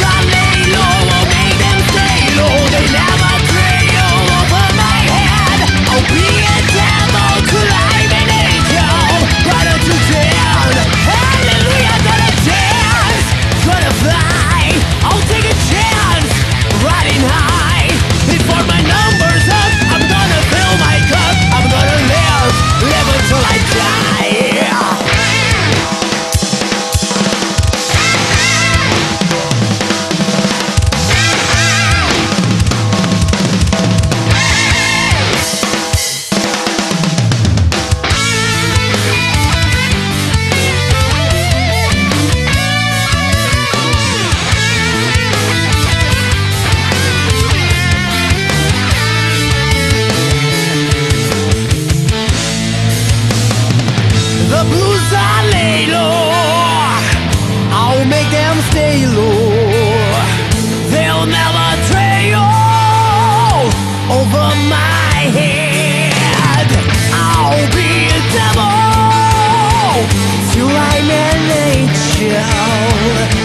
got me. the blues I lay low. I'll make them stay low. They'll never trail over my head. I'll be a devil till I'm an angel.